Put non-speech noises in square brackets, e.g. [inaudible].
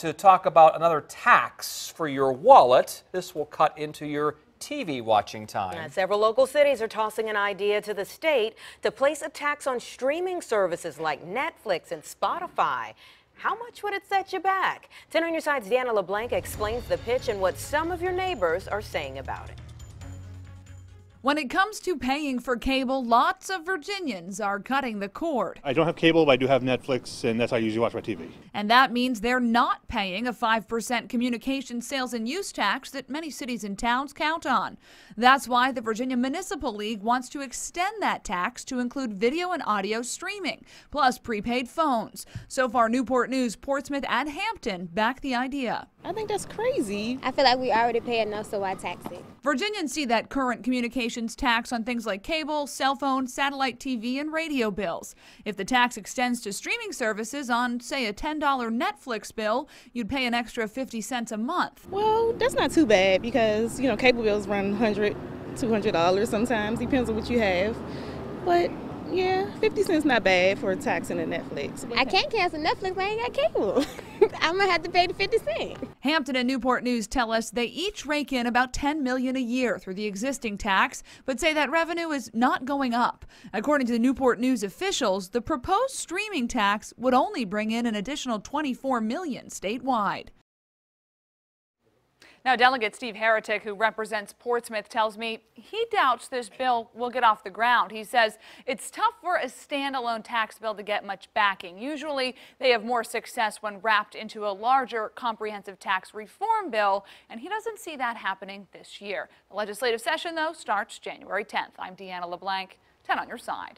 to talk about another tax for your wallet. This will cut into your TV watching time. Uh, several local cities are tossing an idea to the state to place a tax on streaming services like Netflix and Spotify. How much would it set you back? 10 on your side's Deanna LeBlanc explains the pitch and what some of your neighbors are saying about it. When it comes to paying for cable, lots of Virginians are cutting the cord. I don't have cable, but I do have Netflix, and that's how I usually watch my TV. And that means they're not paying a 5% communication sales and use tax that many cities and towns count on. That's why the Virginia Municipal League wants to extend that tax to include video and audio streaming, plus prepaid phones. So far, Newport News, Portsmouth, and Hampton back the idea. I think that's crazy. I feel like we already pay enough, so why tax it? Virginians see that current tax on things like cable, cell phone, satellite TV, and radio bills. If the tax extends to streaming services on, say, a $10 Netflix bill, you'd pay an extra 50 cents a month. Well, that's not too bad because, you know, cable bills run 100 $200 sometimes, depends on what you have. But yeah, 50 cents not bad for a tax and a Netflix. I can't cancel Netflix, I ain't got cable. [laughs] I'm gonna have to pay the 50 cents. Hampton and Newport News tell us they each rake in about 10 million a year through the existing tax, but say that revenue is not going up. According to the Newport News officials, the proposed streaming tax would only bring in an additional 24 million statewide. Now, Delegate Steve Heretick, who represents Portsmouth, tells me he doubts this bill will get off the ground. He says it's tough for a standalone tax bill to get much backing. Usually, they have more success when wrapped into a larger comprehensive tax reform bill, and he doesn't see that happening this year. The legislative session, though, starts January 10th. I'm Deanna LeBlanc, 10 on your side.